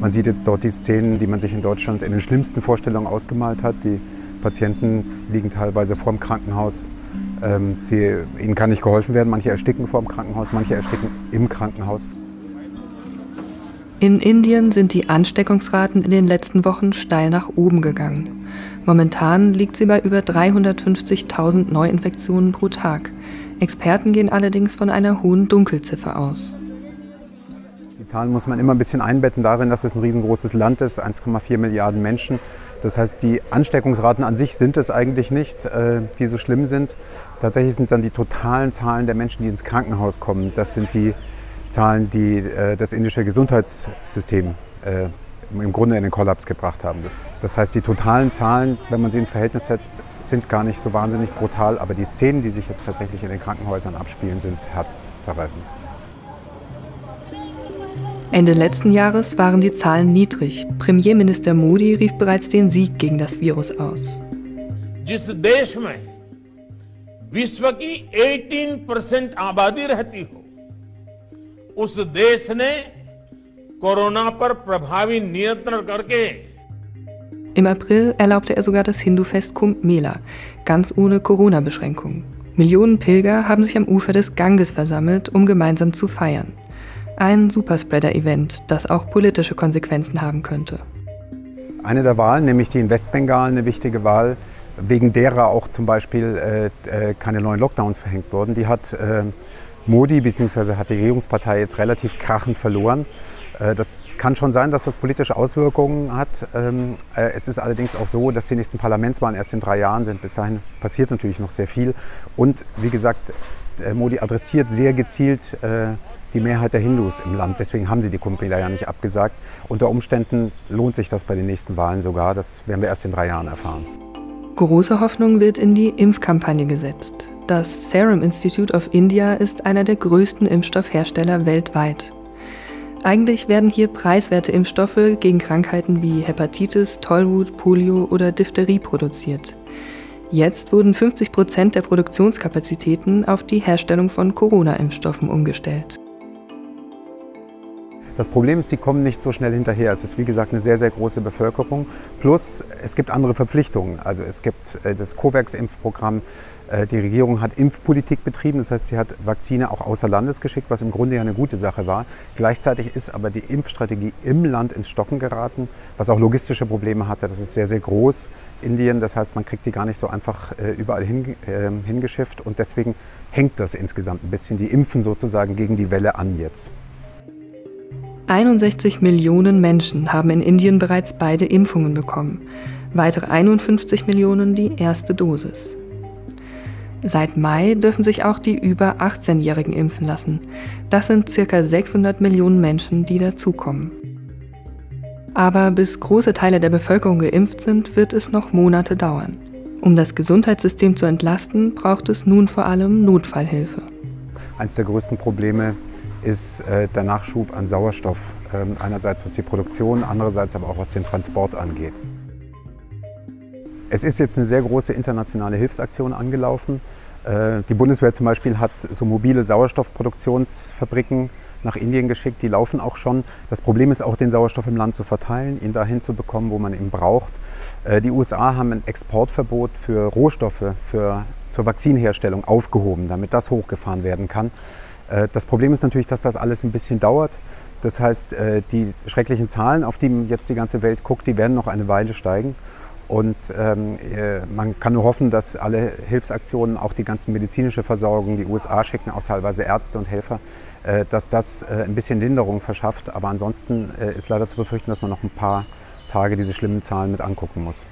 Man sieht jetzt dort die Szenen, die man sich in Deutschland in den schlimmsten Vorstellungen ausgemalt hat. Die Patienten liegen teilweise vor dem Krankenhaus. Ähm, sie, ihnen kann nicht geholfen werden. Manche ersticken vor dem Krankenhaus, manche ersticken im Krankenhaus. In Indien sind die Ansteckungsraten in den letzten Wochen steil nach oben gegangen. Momentan liegt sie bei über 350.000 Neuinfektionen pro Tag. Experten gehen allerdings von einer hohen Dunkelziffer aus. Zahlen muss man immer ein bisschen einbetten darin, dass es ein riesengroßes Land ist, 1,4 Milliarden Menschen. Das heißt, die Ansteckungsraten an sich sind es eigentlich nicht, äh, die so schlimm sind. Tatsächlich sind dann die totalen Zahlen der Menschen, die ins Krankenhaus kommen, das sind die Zahlen, die äh, das indische Gesundheitssystem äh, im Grunde in den Kollaps gebracht haben. Das heißt, die totalen Zahlen, wenn man sie ins Verhältnis setzt, sind gar nicht so wahnsinnig brutal, aber die Szenen, die sich jetzt tatsächlich in den Krankenhäusern abspielen, sind herzzerreißend. Ende letzten Jahres waren die Zahlen niedrig. Premierminister Modi rief bereits den Sieg gegen das Virus aus. विश्व की 18 परसेंट आबादी रहती हो उस देश ने कोरोना पर प्रभावी नियंत्रण करके Im April erlaubte er sogar das Hindu-Fest Kumbh Mela, ganz ohne Corona-Beschränkungen. Millionen Pilger haben sich am Ufer des Ganges versammelt, um gemeinsam zu feiern. Ein Superspreader-Event, das auch politische Konsequenzen haben könnte. Eine der Wahlen, nämlich die in Westbengal, eine wichtige Wahl, wegen derer auch zum Beispiel äh, äh keine neuen Lockdowns verhängt wurden, die hat äh, Modi bzw. hat die Regierungspartei jetzt relativ krachend verloren. Äh, das kann schon sein, dass das politische Auswirkungen hat. Ähm, äh, es ist allerdings auch so, dass die nächsten Parlamentswahlen erst in drei Jahren sind. Bis dahin passiert natürlich noch sehr viel. Und wie gesagt, Modi adressiert sehr gezielt die Mehrheit der Hindus im Land. Deswegen haben sie die Kumbh ja nicht abgesagt. Unter Umständen lohnt sich das bei den nächsten Wahlen sogar. Das werden wir erst in drei Jahren erfahren. Große Hoffnung wird in die Impfkampagne gesetzt. Das Serum Institute of India ist einer der größten Impfstoffhersteller weltweit. Eigentlich werden hier preiswerte Impfstoffe gegen Krankheiten wie Hepatitis, Tollwut, Polio oder Diphtherie produziert. Jetzt wurden 50 Prozent der Produktionskapazitäten auf die Herstellung von Corona-Impfstoffen umgestellt. Das Problem ist, die kommen nicht so schnell hinterher. Es ist wie gesagt eine sehr, sehr große Bevölkerung. Plus es gibt andere Verpflichtungen. Also es gibt äh, das COVAX-Impfprogramm, äh, die Regierung hat Impfpolitik betrieben, das heißt, sie hat Vakzine auch außer Landes geschickt, was im Grunde ja eine gute Sache war. Gleichzeitig ist aber die Impfstrategie im Land ins Stocken geraten, was auch logistische Probleme hatte. Das ist sehr, sehr groß, Indien. Das heißt, man kriegt die gar nicht so einfach äh, überall hin, äh, hingeschifft und deswegen hängt das insgesamt ein bisschen. Die impfen sozusagen gegen die Welle an jetzt. 61 Millionen Menschen haben in Indien bereits beide Impfungen bekommen, weitere 51 Millionen die erste Dosis. Seit Mai dürfen sich auch die über 18-Jährigen impfen lassen. Das sind circa 600 Millionen Menschen, die dazukommen. Aber bis große Teile der Bevölkerung geimpft sind, wird es noch Monate dauern. Um das Gesundheitssystem zu entlasten, braucht es nun vor allem Notfallhilfe. Eines der größten Probleme ist äh, der Nachschub an Sauerstoff. Ähm, einerseits was die Produktion, andererseits aber auch was den Transport angeht. Es ist jetzt eine sehr große internationale Hilfsaktion angelaufen. Äh, die Bundeswehr zum Beispiel hat so mobile Sauerstoffproduktionsfabriken nach Indien geschickt. Die laufen auch schon. Das Problem ist auch, den Sauerstoff im Land zu verteilen, ihn dahin zu bekommen, wo man ihn braucht. Äh, die USA haben ein Exportverbot für Rohstoffe für, zur Vakzinherstellung aufgehoben, damit das hochgefahren werden kann. Äh, das Problem ist natürlich, dass das alles ein bisschen dauert. Das heißt, die schrecklichen Zahlen, auf die jetzt die ganze Welt guckt, die werden noch eine Weile steigen. Und ähm, äh, man kann nur hoffen, dass alle Hilfsaktionen, auch die ganzen medizinische Versorgung, die USA schicken auch teilweise Ärzte und Helfer, äh, dass das äh, ein bisschen Linderung verschafft. Aber ansonsten äh, ist leider zu befürchten, dass man noch ein paar Tage diese schlimmen Zahlen mit angucken muss.